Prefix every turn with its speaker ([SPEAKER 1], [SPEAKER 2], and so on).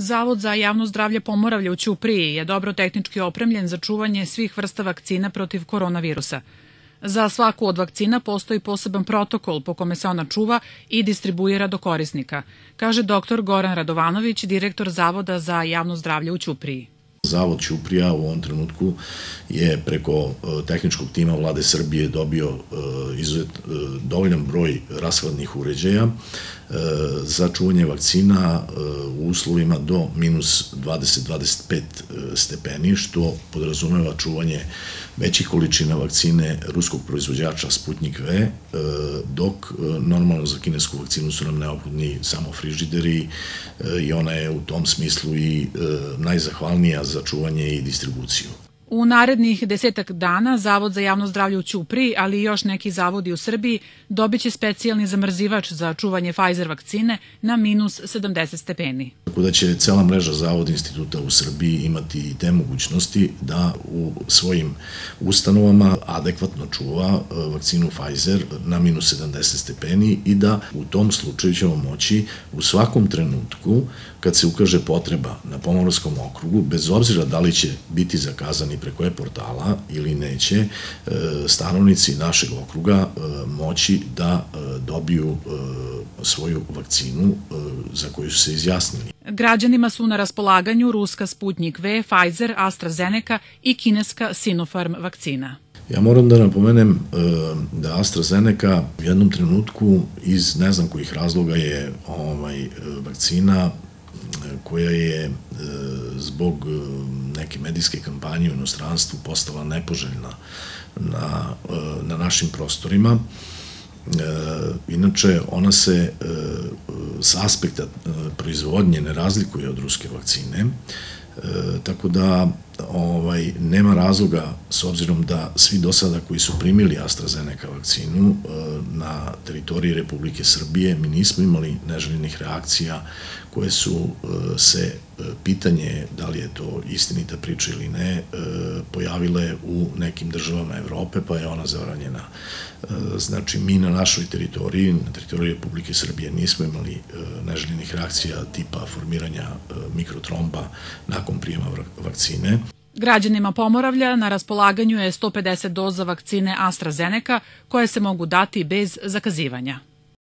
[SPEAKER 1] Zavod za javno zdravlje Pomoravlja u Ćupriji je dobro tehnički opremljen za čuvanje svih vrsta vakcina protiv koronavirusa. Za svaku od vakcina postoji poseban protokol po kome se ona čuva i distribuira do korisnika, kaže dr. Goran Radovanović, direktor Zavoda za javno zdravlje u Ćupriji.
[SPEAKER 2] Zavod Ćuprija u ovom trenutku je preko e, tehničkog tima vlade Srbije dobio e, e, dovoljan broj rashladnih uređaja za čuvanje vakcina u uslovima do minus 20-25 stepeni, što podrazumeva čuvanje većih količina vakcine ruskog proizvođača Sputnik V, dok normalno za kinesku vakcinu su nam neophodni samo frižideri i ona je u tom smislu i najzahvalnija za čuvanje i distribuciju.
[SPEAKER 1] U narednih desetak dana Zavod za javno zdravlje u Ćupri, ali i još neki zavodi u Srbiji, dobit će specijalni zamrzivač za čuvanje Pfizer vakcine na minus 70 stepeni.
[SPEAKER 2] Tako da će cela mreža zavoda instituta u Srbiji imati i te mogućnosti da u svojim ustanovama adekvatno čuva e, vakcinu Pfizer na minus 70 stepeni i da u tom slučaju ćemo moći u svakom trenutku kad se ukaže potreba na Pomoravskom okrugu, bez obzira da li će biti zakazani preko e-portala ili neće, e, stanovnici našeg okruga e, moći da e, dobiju svoju vakcinu za koju su se izjasnili.
[SPEAKER 1] Građanima su na raspolaganju ruska Sputnik V, Pfizer, AstraZeneca i kineska Sinopharm vakcina.
[SPEAKER 2] Ja moram da napomenem da AstraZeneca u jednom trenutku iz ne znam kojih razloga je ovaj, vakcina koja je zbog e, neke medijske kampanje u inostranstvu postala nepoželjna na, e, na našim prostorima. Inače, ona se s aspekta proizvodnje ne razlikuje od ruske vakcine, tako da ovaj, nema razloga, s obzirom da svi do sada koji su primili AstraZeneca vakcinu na teritoriji Republike Srbije, mi nismo imali neželjenih reakcija koje su e, se e, pitanje da li je to istinita priča ili ne pojavile u nekim državama Evrope pa je ona zavranjena. Znači mi na našoj teritoriji, na teritoriji Republike Srbije nismo imali neželjenih reakcija tipa formiranja mikrotromba nakon prijema vakcine.
[SPEAKER 1] Građanima Pomoravlja na raspolaganju je 150 doza vakcine AstraZeneca koje se mogu dati bez zakazivanja.